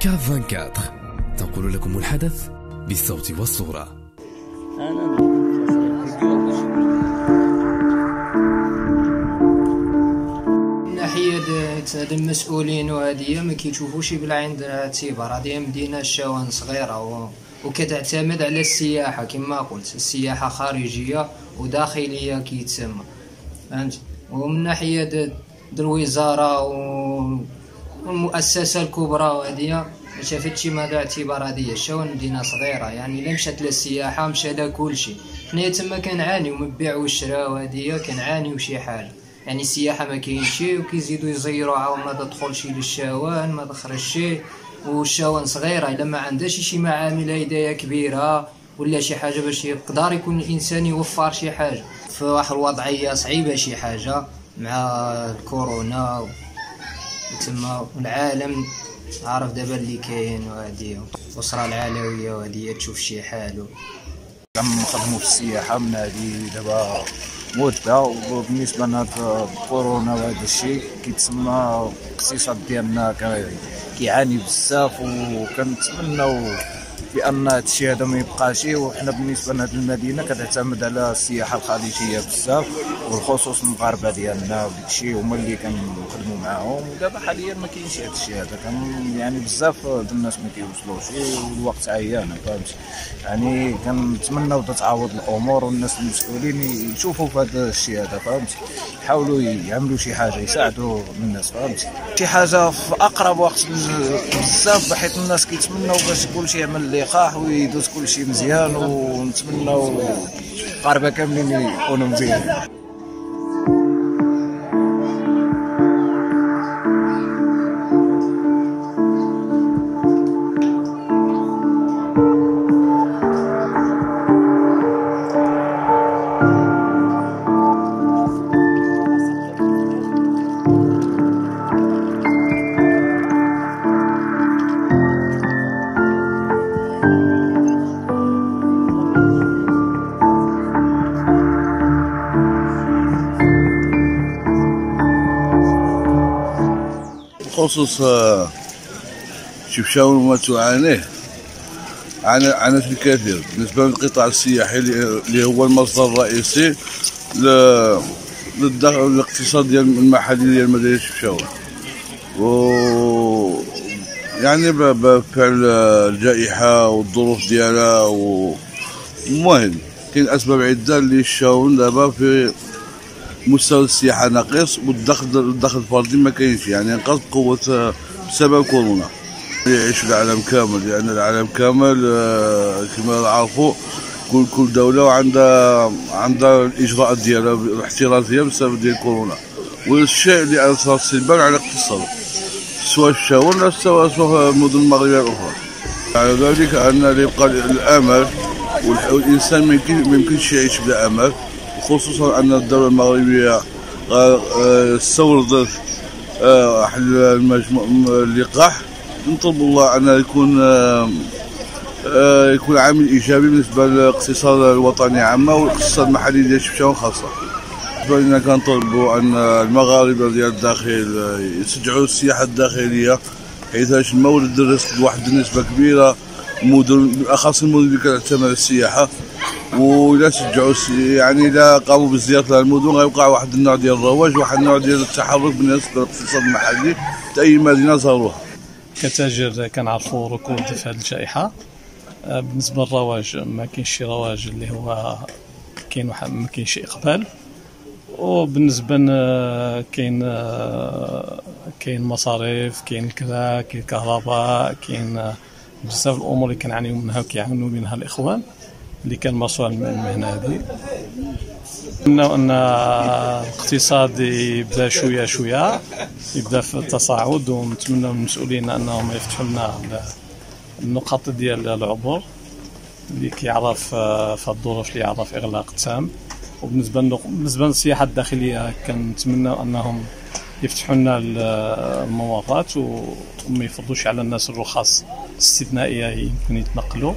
كاف 24 تنقل لكم الحدث بالصوت والصورة. ناحية هاد المسؤولين وهذه ما كيشوفوش بالعين الاعتبار هذه مدينة شوان صغيرة و... وكتعتمد على السياحة. كما قلت السياحة خارجية وداخلية كيتسمى. فهمت؟ ومن ناحية د الوزارة والمؤسسة الكبرى وهذه ما شافتش مدى اعتبار هذه الشوان مدينة صغيرة يعني إلا مشات للسياحة مشى لها كلشي حنايا تما كنعانيو من البيع والشراء وهذه كنعانيو شي حاجة يعني السياحة ما كاينش وكيزيدوا يزيروا عاود ما تدخلش للشوان ما تخرجش والشوان صغيرة إلا ما عندهاش شي معامل هدايا كبيرة ولا شي حاجة باش يقدر يكون الإنسان يوفر شي حاجة. في واحد الوضعية صعيبة شي حاجة مع الكورونا تما العالم. عارف دابا اللي كاين وهادي الأسرة العلوية وهادي تشوف شي حال نخدموا في السياحة من هذه دابا مدة وبالنسبة لهاد كورونا وهذا الشيء كيتسمى الاقتصاد ديالنا كيعاني بزاف وكنتمناو بأن هذا الشيء هذا ما يبقاش وحنا بالنسبة لهذه المدينة كتعتمد على السياحة الخارجيه بزاف والخصوص المغاربة ديالنا وداك الشيء هما اللي كنخدموا معاهم. ودابا حاليا ما كاينش هذا الشيء هذا كان يعني بزاف الناس ما كيوصلوش والوقت عيان فهمت يعني كنتمناو تتعاود الأمور والناس المسؤولين يشوفوا في هذا الشيء هذا فهمت يحاولوا يعملوا شي حاجة يساعدوا الناس فهمت شي حاجة في أقرب وقت بزاف بحيث الناس كيتمناو باش كلشي يعمل اللقاح ويدوز كلشي مزيان ونتمناو القاربه كاملين يكونوا مزيان. بخصوص آه، شفشاون وما تعانيه. عانت الكثير. بالنسبة للقطاع السياحي اللي هو المصدر الرئيسي للدخل الاقتصاد ديال المحلي ديال مدينة شفشاون. و يعني بفعل الجائحة والظروف ديالها ومهم كاين أسباب عدة اللي الشاون دابا في مستوى السياحه ناقص والدخل الدخل الفردي ما كاينش. يعني نقص قوه بسبب كورونا. يعيش العالم كامل. لأن يعني العالم كامل آه، كما نعرفوا كل كل دولة وعندها عندها الإجراءات ديالها الاحترازيه بسبب ديال كورونا. والشيء اللي أثر سلبا على الاقتصاد سواء الشاون سواء سواء المدن المغربية الأخرى. على ذلك أن يبقى الأمل والإنسان ما يمكنش يعيش بلا أمل. خصوصا أن الدولة المغربية آه، آه، استوردت آه، اللقاح نطلب الله أن يكون يكون عامل إيجابي بالنسبة للاقتصاد الوطني عامة والاقتصاد المحلي ديال شفشاون خاصه بالنسبة كنطلبوا أن المغاربة ديال الداخل يشجعوا السياحة الداخلية حيث المورد الرزق بواحد النسبة كبيرة المدن بالاخص المدن اللي كتعتمد على السياحة. ولا شجعوا يعني إذا قاموا بزياره المدن غيوقع واحد النوع ديال الرواج واحد النوع ديال التحرك بالنسبة للاقتصاد المحلي في أي مدينة زاروها كتاجر كنعرفوا ركود في هذه الجائحة. آه، بالنسبة للرواج ما كاينش شي رواج اللي هو كاين ما كاينش شي إقبال. وبالنسبة كاين آه، كاين مصاريف كاين كذا كاين كهرباء كاين آه، بزاف الأمور اللي كنعانيو منها وكيعانوا منها الإخوان. اللي كان من المهنه هذه. انه إن الاقتصاد يبدا شوية شوية يبدا في التصاعد ونتمنى من المسؤولين أنهم يفتحوا لنا النقط ديال العبور اللي كيعرف في الظروف اللي يعرف إغلاق تام. وبالنسبة بالنسبة للسياحة الداخلية كنتمنى أنهم يفتحوا لنا الممرات وما يفرضوش على الناس الرخص الاستثنائية يمكن يتنقلوا.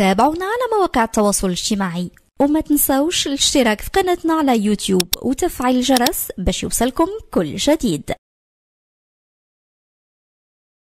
تابعونا على مواقع التواصل الاجتماعي. وما تنسوش الاشتراك في قناتنا على يوتيوب وتفعيل الجرس باش يوصلكم كل جديد.